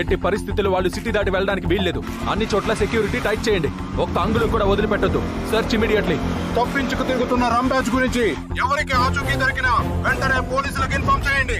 ఎట్టి పరిస్థితుల్లో వాళ్ళు సిటీ దాటి వెళ్ళడానికి వీల్లేదు. అన్ని చోట్ల సెక్యూరిటీ టైట్ చేయండి. ఒక్క అంగులు కూడా వదిలిపెట్టొద్దు. సర్చ్ ఇమీడియట్లీ తప్పించుకు తిరుగుతున్న రంబాజ్ గురించి ఎవరికి ఆచూకీ దొరికినా వెంటనే పోలీసులకు ఇన్ఫార్మ్ చేయండి.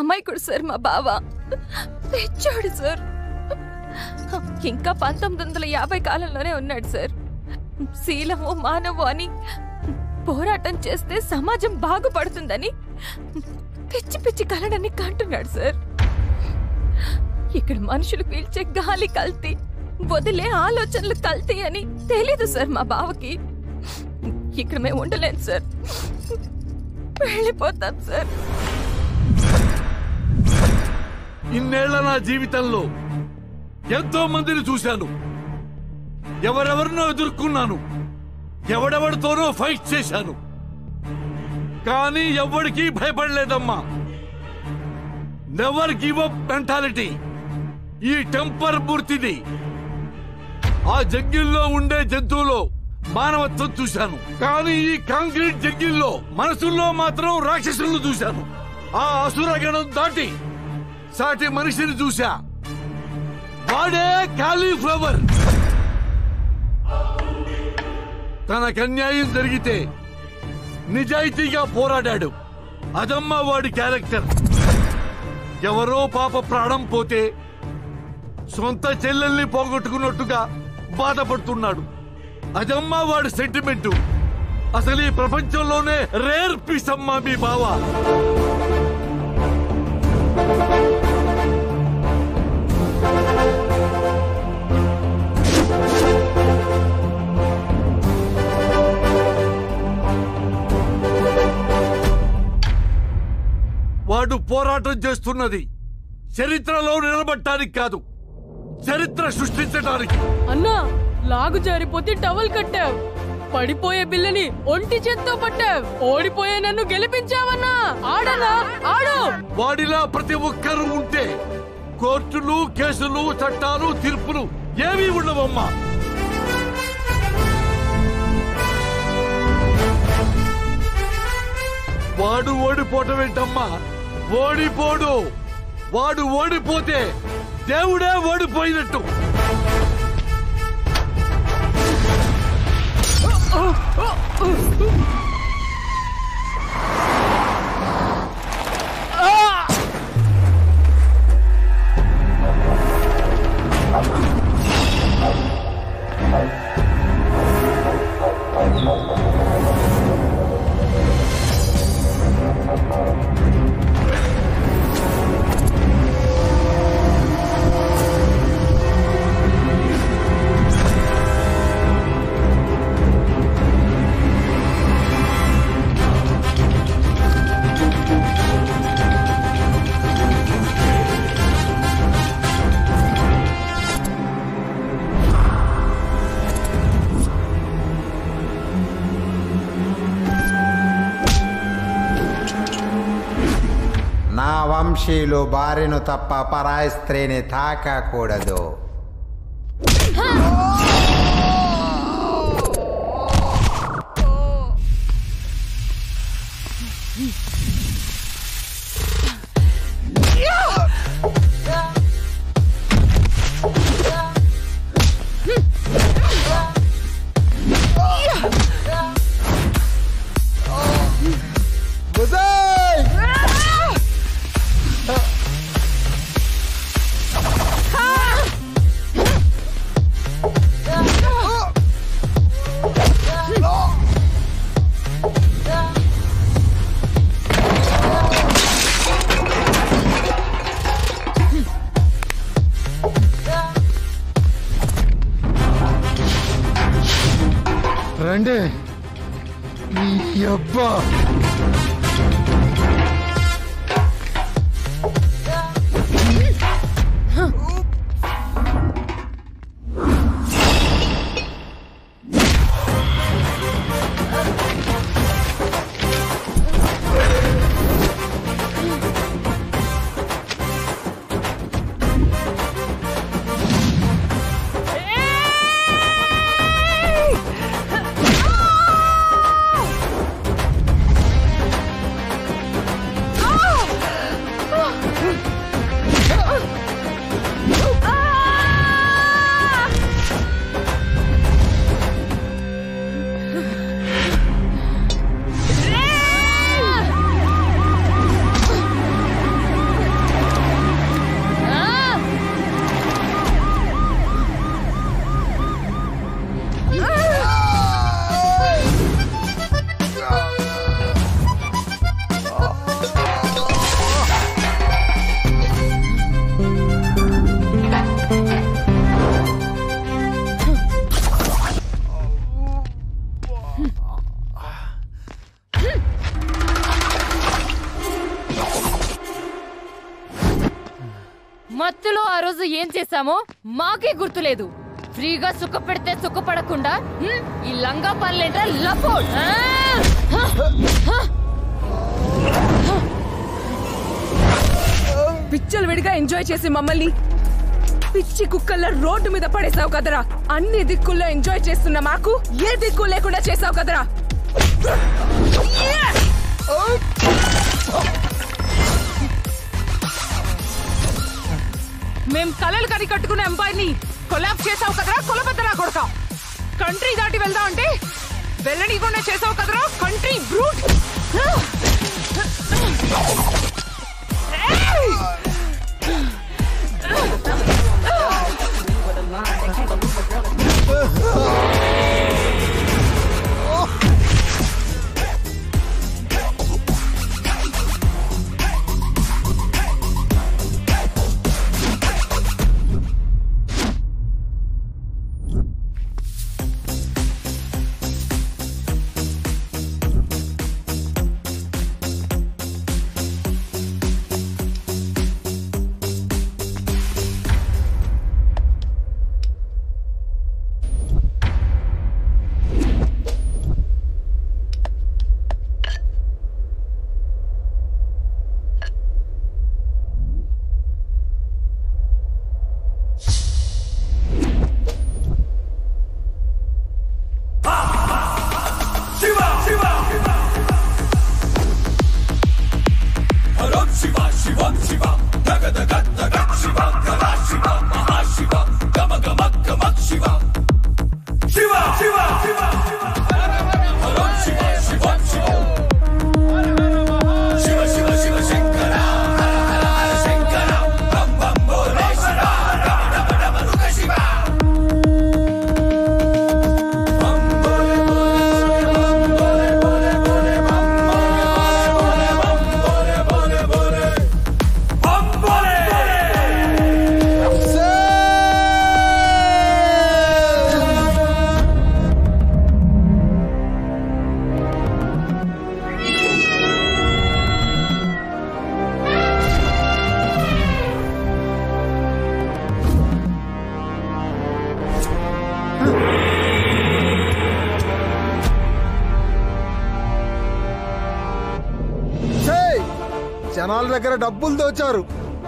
అమాయకుడు సార్ మా బావ. తెచ్చాడు సార్. ఇంకా పంతొమ్మిది వందల యాభై కాలంలోనే ఉన్నాడు సార్. శీలము మానవు అని పోరాటం చేస్తే సమాజం బాగుపడుతుందని పిచ్చి పిచ్చి కలడని కంటున్నాడు సార్. ఇక్కడ మనుషులు పీల్చే గాలి కల్తీ వదిలే ఆలోచనలు కల్తీ అని తెలీదు సార్ మా బావకి. ఇక్కడ మేము ఉండలేం సార్. వెళ్ళిపోతాం సార్. ఇన్నేళ్ళ నా జీవితంలో ఎంతో మందిని చూశాను. ఎవరెవరినో ఎదుర్కొన్నాను. ఎవడెవడితోనో ఫైట్ చేశాను. కానీ ఎవ్వడికి భయపడలేదమ్మా. నెవర్ గివ్ అప్ మెంటాలిటీ ఈ టెంపర్ మూర్తిది. ఆ జగ్గిల్లో ఉండే జంతువులో మానవత్వం చూశాను. కానీ ఈ కాంక్రీట్ జగ్గిల్లో మనసుల్లో మాత్రం రాక్షసులను చూశాను. ఆ అసురగణం దాటి సాటి మనిషిని చూశా. వాడే కాలీఫ్లవర్ తనకు అన్యాయం జరిగితే నిజాయితీగా పోరాడాడు. అదమ్మా వాడి క్యారెక్టర్. ఎవరో పాప ప్రాణం పోతే సొంత చెల్లెల్ని పోగొట్టుకున్నట్టుగా బాధపడుతున్నాడు. అదమ్మా వాడి సెంటిమెంటు అసలు ఈ ప్రపంచంలోనే రేర్ పీస్ మీ బావ. పోరాటం చేస్తున్నది. చరిత్రలో నిలబడటానికి కాదు చరిత్ర సృష్టించడానికి అన్నా లాగు జారిపోతే టవల్ కట్టావ్. పడిపోయే బిల్లని ఒంటి చేత్తో పట్టావ్. ఓడిపోయే నన్ను గెలిపించావన్నా. ఆడనా? ఆడు. వాడిలా ప్రతి ఒక్కరూ ఉంటే కోర్టులు కేసులు చట్టాలు తీర్పులు ఏమీ ఉండవమ్మా. వాడు ఓడిపోవటం ఏంటమ్మా? ఓడిపోడు వాడు ఓడిపోతే దేవుడే ఓడిపోయినట్టు Oh! వంశీయులు భార్యను తప్ప పరాయి స్త్రీని తాకకూడదు. రండి ఈ అబ్బా చేస్తామో మాకే గుర్తులేదు. ఫ్రీగా సుఖ పెడితే సుఖపడకుండా ఈ లంగా పనులేంట్రా లపో పిచ్చలు విడిగా ఎంజాయ్ చేసి మమ్మల్ని. పిచ్చి కుక్కల్లా రోడ్డు మీద పడేసావు కదరా. అన్ని దిక్కుల్లో ఎంజాయ్ చేస్తున్న మాకు ఏ దిక్కు లేకుండా చేసావు కదరా. మేం కలలు కని కట్టుకున్న ఎంపైర్ని కొలాబ్ చేసావు కదరా కొలబద్దరా కొడక కంట్రీ దాటి వెళ్దాం అంటే వెళ్ళనీయకుండా చేసావు కదరా కంట్రీ బ్రూట్. జనాల దగ్గర డబ్బులు దోచారు.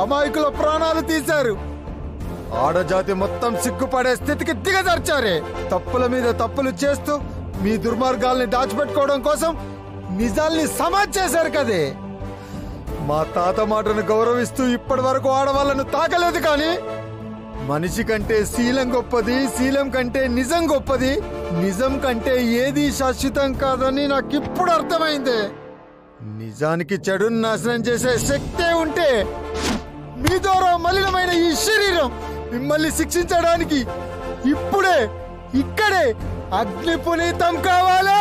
అమాయకుల ప్రాణాలు తీశారు. ఆడజాతి మొత్తం సిగ్గుపడే స్థితికి దిగజార్చారే. తప్పుల మీద తప్పులు చేస్తూ మీ దుర్మార్గాల్ని దాచిపెట్టుకోవడం కోసం నిజాల్ని సమాజ్ చేశారు కదే. మా తాత మాటను గౌరవిస్తూ ఇప్పటి వరకు ఆడవాళ్ళను తాకలేదు కానీ మనిషి కంటే శీలం గొప్పది శీలం కంటే నిజం గొప్పది నిజం కంటే ఏది శాశ్వతం కాదని నాకు ఇప్పుడు అర్థమైంది. నిజానికి చెడును నాశనం చేసే శక్తే ఉంటే మీ ద్వారా మలినమైన ఈ శరీరం మిమ్మల్ని శిక్షించడానికి ఇప్పుడే ఇక్కడే అగ్ని పునీతం కావాలి?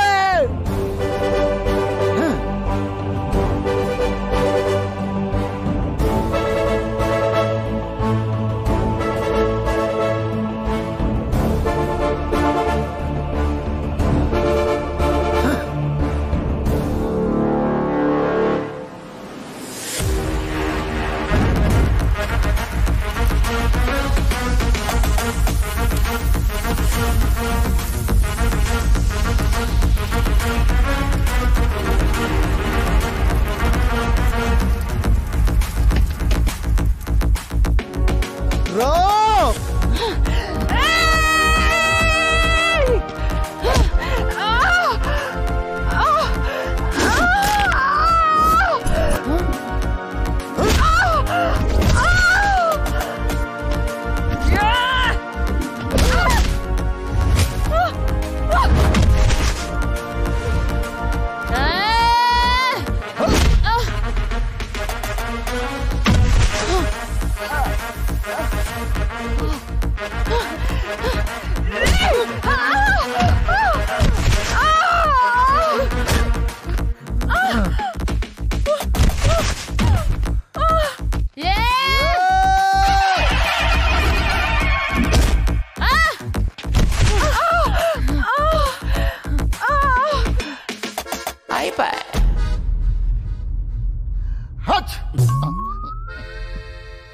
వాచ్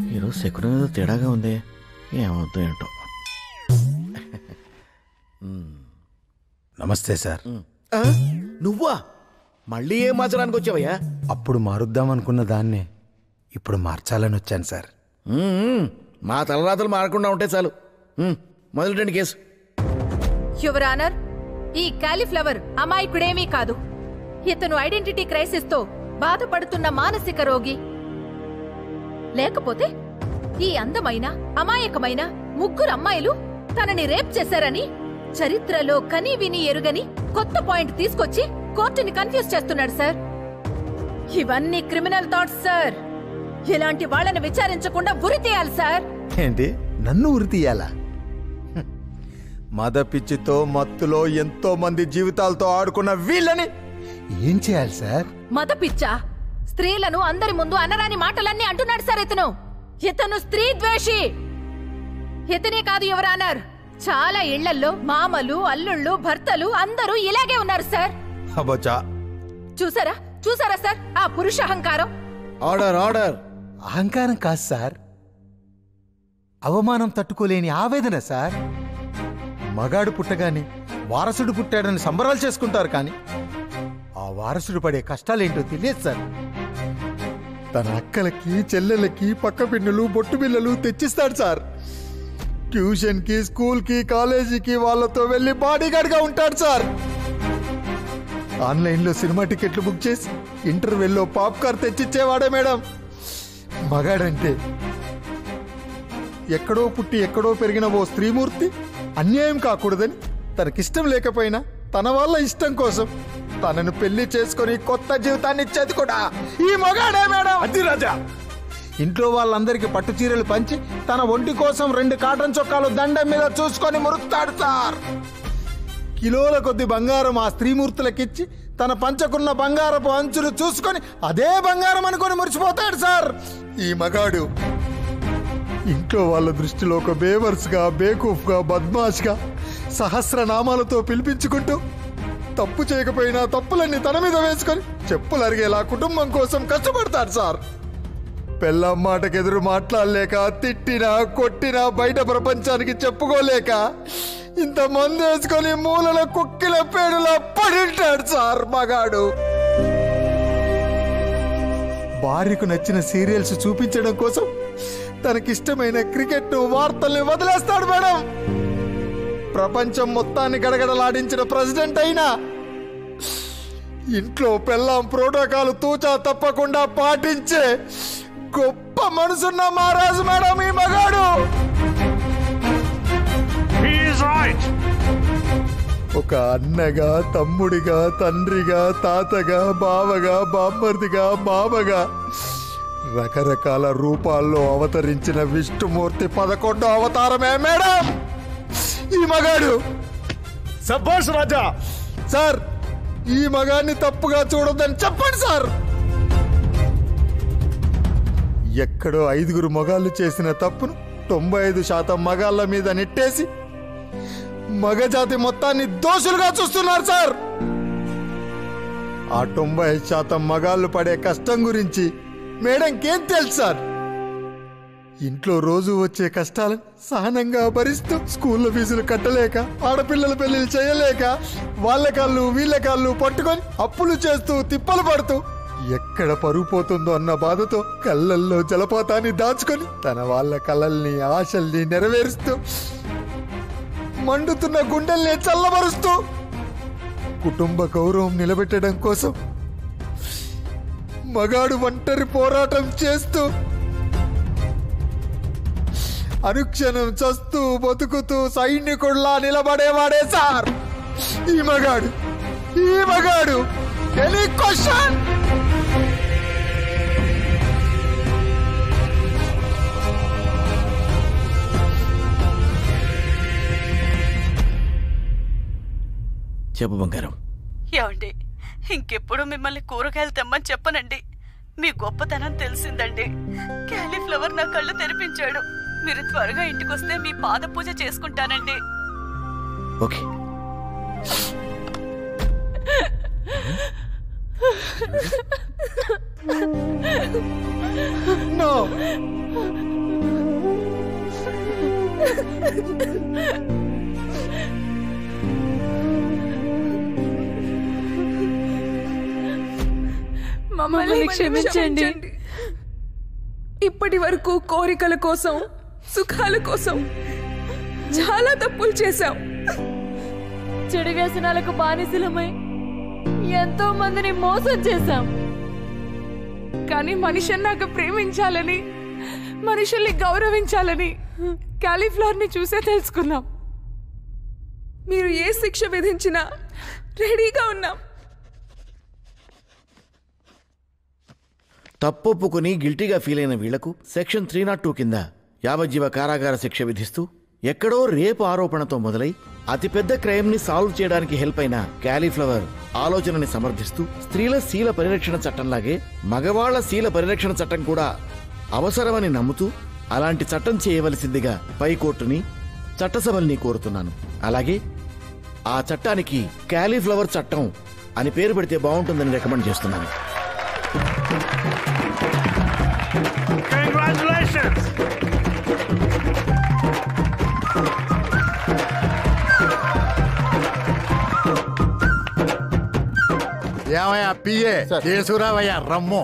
ఈరోజు ఏదో తేడాగా ఉంది. ఏమవుతుంది ఏంటో. నమస్తే సార్. నువ్వా? మళ్ళీ ఏం మార్చడానికి వచ్చావయ్యా? అప్పుడు మారుద్దాం అనుకున్న దాన్నే ఇప్పుడు మార్చాలని వచ్చాను సార్. మా తలరాతలు మారకుండా ఉంటే చాలు. మొదలెట్టండి కేసు. యువర్ ఆనర్ ఈ కాలీఫ్లవర్ అమాయకుడేమీ కాదు. ఇతను ఐడెంటిటీ క్రైసిస్తో బాధపడుతున్న మానసిక రోగి. లేకపోతే ఈ అందమైన అమాయకమైన ముగ్గురు అమ్మాయిలు తనని రేప్ చేశారని చరిత్రలో కనీ విని ఎరుగని కొత్త పాయింట్ తీసుకొచ్చి కోర్టుని కన్ఫ్యూజ్ చేస్తున్నాడు సార్. ఇవన్నీ క్రిమినల్ థాట్స్ సార్. ఇలాంటి వాళ్ళని విచారించకుండా ఉరి తీయాలి సార్. ఏంటి? నన్ను ఉరి తీయాలా? మద పిచ్చితో మత్తులో ఎంతో మంది జీవితాలతో ఆడుకున్న వీళ్ళని ఏం చేయాలి సార్? మత పిచ్చా. స్త్రీలను అందరి ముందు అనరాని మాటలన్నీ అంటున్నాడు సార్ ఇతను. ఇతను స్త్రీ ద్వేషి. ఇతనే కాదు ఎవరన్నారు చాలా ఇళ్ళల్లో మామలు అల్లుళ్ళు భర్తలు అందరూ ఇలాగే ఉన్నారు సార్. చూసారా? చూసారా సార్? ఆ పురుష అహంకారం. Order order. అహంకారం కాదు సార్. అవమానం తట్టుకోలేని ఆవేదన సార్. మగాడు పుట్టగానే వారసుడు పుట్టాడని సంబరాలు చేసుకుంటారు కానీ వారసుడు పడే కష్టాలేంటో తెలియదు సార్. తన అక్కలకి చెల్లెలకి పక్క పిన్నులు బొట్టు బిల్లలు తెచ్చిస్తాడు సార్. ట్యూషన్కి స్కూల్కి కాలేజీకి వాళ్ళతో వెళ్ళి బాడీగార్డ్గా ఉంటాడు సార్. ఆన్లైన్లో సినిమా టికెట్లు బుక్ చేసి ఇంటర్వెల్లో పాప్కార్న్ తెచ్చిచ్చేవాడే మేడం. మగాడంటే ఎక్కడో పుట్టి ఎక్కడో పెరిగిన ఓ స్త్రీమూర్తి అన్యాయం కాకూడదని తనకిష్టం లేకపోయినా తన వాళ్ళ ఇష్టం కోసం తనను పెళ్ళి చేసుకొని కొత్త జీవితాన్ని ఇచ్చేది కూడా ఈ మగాడే మేడం! అది రాజా. ఇంట్లో వాళ్ళందరికీ పట్టు చీరలు పంచి తన ఒంటి కోసం రెండు కాటన్ చొక్కాలు దండం మీద చూసుకొని మురుకుతాడు సార్. కిలోల కొద్ది బంగారం ఆ స్త్రీమూర్తులకిచ్చి తన పంచకున్న బంగారపు అంచును చూసుకొని అదే బంగారం అనుకొని మురిసిపోతాడు సార్. ఈ మగాడు ఇంట్లో వాళ్ళ దృష్టిలో ఒక బేవర్స్గా బేకూఫ్గా బద్మాష్గా సహస్రనామాలతో పిలిపించుకుంటూ తప్పు చేయకపోయినా తప్పులన్నీ తన మీద వేసుకొని చెప్పులు అరిగేలా కుటుంబం కోసం కష్టపడతాడు సార్. పెళ్ళం మాటకెదురు మాట్లాడలేక తిట్టినా కొట్టినా బయట ప్రపంచానికి చెప్పుకోలేక ఇంత మంది వేసుకొని మూలల కుక్కిల పేడులా పడింటాడు సార్ మగాడు. భార్యకు నచ్చిన సీరియల్స్ చూపించడం కోసం తనకిష్టమైన క్రికెట్ వార్తల్ని వదిలేస్తాడు మేడం. ప్రపంచం మొత్తాన్ని గడగడలాడించిన ప్రెసిడెంట్ అయినా ఇంట్లో పెళ్ళాం ప్రోటోకాల్ తూచా తప్పకుండా పాటించే గొప్ప మనసున్న మహారాజు మేడం ఈ మగాడు. ఒక అన్నగా తమ్ముడిగా తండ్రిగా తాతగా బావగా బామ్మర్దిగా మామగా రకరకాల రూపాల్లో అవతరించిన విష్ణుమూర్తి పదకొండో అవతారమే మేడం. ఈ మగాడు. సభాష్ రాజా. సార్ ఈ మగాన్ని తప్పుగా చూడొద్దని చెప్పండి సార్. ఎక్కడో ఐదుగురు మగాళ్ళు చేసిన తప్పును తొంభై ఐదు శాతం మగాళ్ళ మీద నెట్టేసి మగజాతి మొత్తాన్ని దోషులుగా చూస్తున్నారు సార్. ఆ తొంభై ఐదు శాతం మగాళ్ళు పడే కష్టం గురించి మేడంకేం తెలుసు సార్? ఇంట్లో రోజు వచ్చే కష్టాలను సహనంగా భరిస్తూ స్కూల్లో ఫీజులు కట్టలేక ఆడపిల్లల పెళ్ళిళ్ళు చేయలేక వాళ్ళ కాళ్ళు వీళ్ళ కాళ్ళు పట్టుకొని అప్పులు చేస్తూ తిప్పలు పడుతూ ఎక్కడ పరుగు పోతుందో అన్న బాధతో కళ్ళల్లో జలపాతాన్ని దాచుకొని తన వాళ్ళ కళల్ని ఆశల్ని నెరవేరుస్తూ మండుతున్న గుండెల్ని చల్లబరుస్తూ కుటుంబ గౌరవం నిలబెట్టడం కోసం మగాడు ఒంటరి పోరాటం చేస్తూ అనుక్షణం చస్తూ బతుకుతూ సైనికుల్లా నిలబడేవాడే సార్. ఈ మగాడు ఈ మగాడు ఎనీ క్వశ్చన్ చెప్పు బంగారం. ఏమండి ఇంకెప్పుడు మిమ్మల్ని కూరగాయలు తెమ్మని చెప్పనండి. మీ గొప్పతనం తెలిసిందండి. క్యాలీఫ్లవర్ నా కళ్ళు తెరిపించాడు. మీరు త్వరగా ఇంటికొస్తే మీ పాద పూజ చేసుకుంటానండి. ఓకే. నో. మమ్మల్ని క్షమించండి. ఇప్పటి వరకు కోరికల కోసం సుఖాల కోసం చాలా తప్పులు చేశాం చెడు వ్యసనాలకు బానిసలమై ఎంతో మందిని మోసం చేశాం. కానీ మనిషి అన్నాక ప్రేమించాలని మనుషుల్ని గౌరవించాలని కాలీఫ్లవర్ని చూసే తెలుసుకున్నాం. మీరు ఏ శిక్ష విధించినా రెడీగా ఉన్నాం. తప్పొప్పుకుని గిల్టీగా ఫీల్ అయిన వీళ్ళకు సెక్షన్ త్రీ నాట్ టూ కింద యావజ్జీవ కారాగార శిక్ష విధిస్తూ ఎక్కడో రేపు ఆరోపణతో మొదలై అతిపెద్ద క్రైమ్ని సాల్వ్ చేయడానికి హెల్ప్ అయిన క్యాలీఫ్లవర్ ఆలోచనని సమర్థిస్తూ స్త్రీల శీల పరిరక్షణ చట్టంలాగే మగవాళ్ళ శీల పరిరక్షణ చట్టం కూడా అవసరమని నమ్ముతూ అలాంటి చట్టం చేయవలసిందిగా పైకోర్టుని చట్టసభల్ని కోరుతున్నాను అలాగే ఆ చట్టానికి క్యాలీఫ్లవర్ చట్టం అని పేరు పెడితే బాగుంటుందని రికమెండ్ చేస్తున్నాను Congratulations! ఏమయ్యా పిఏ? చేసుకురావయ్యా రమ్ము.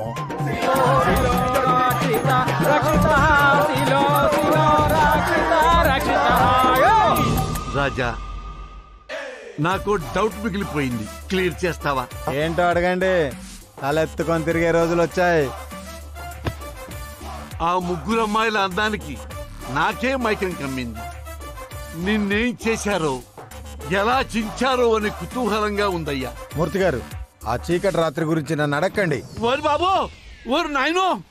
రాజా నాకు డౌట్ మిగిలిపోయింది. క్లియర్ చేస్తావా? ఏంటో అడగండి. తలెత్తుకొని తిరిగే రోజులు వచ్చాయి. ఆ ముగ్గురు అమ్మాయిల అందానికి నాకే మైకం కమ్మింది. నిన్నేం చేశారో ఎలా చించారో అని కుతూహలంగా ఉందయ్యా. మూర్తి గారు ఆ చీకటి రాత్రి గురించి నన్ను అడగండి ఓరి బాబు ఓరు నాయనో.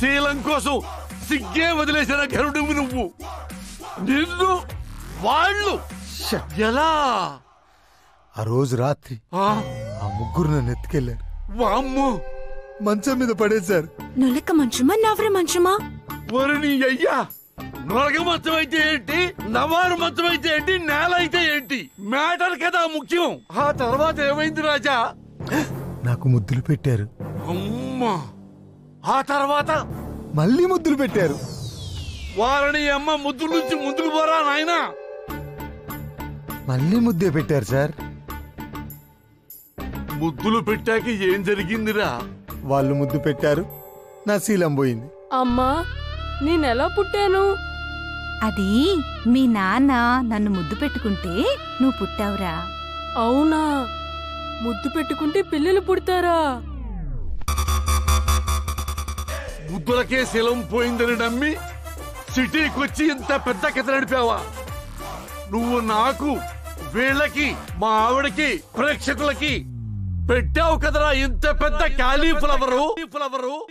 శీలం కోసం సిగ్గే వదిలేసిన గరుడు నువ్వు. నిన్ను వాళ్ళు ఎలా? ఆ రోజు రాత్రి ఆ, ఆ ముగ్గురు నన్ను ఎత్తుకెళ్ళారు. వామ్మో. మంచం మీద పడేశారు. నులక మంచమా నవర మంచమా? ఒరి నీ అయ్యా. నొరగ మంచం అయితే ఏంటి? నవారు మంచం అయితే ఏంటి? నేల అయితే ఏంటి? మ్యాటర్ కదా ముఖ్యం. ఆ తర్వాత ఏమైంది రాజా? నాకు ముద్దులు పెట్టారు. అమ్మా! ఆ తర్వాత? మళ్ళీ ముద్దులు పెట్టారు. వారిని అమ్మ ముద్దు నుంచి ముందుకు పోరా నాయనా! మళ్ళీ ముద్దే పెట్టారు సార్. ముద్దులు పెట్టాక ఏం జరిగిందిరా? వాళ్ళు ముద్దు పెట్టారు. నా శీలం పోయింది. అమ్మా నేనెలా పుట్టాను? అది మీ నాన్న నన్ను ముద్దు పెట్టుకుంటే నువ్వు పుట్టావురా. అవునా? ముద్దు పెట్టుకుంటే పిల్లలు పుడతారా? ముద్దులకే శిలం పోయిందని నమ్మి సిటీకి వచ్చి ఇంత పెద్ద కథ నడిపావా? నువ్వు నాకు వీళ్ళకి మా ఆవిడకి ప్రేక్షకులకి పెట్టావు కదరా ఇంత పెద్ద క్యాలీఫ్లవరు? ఫ్లవరు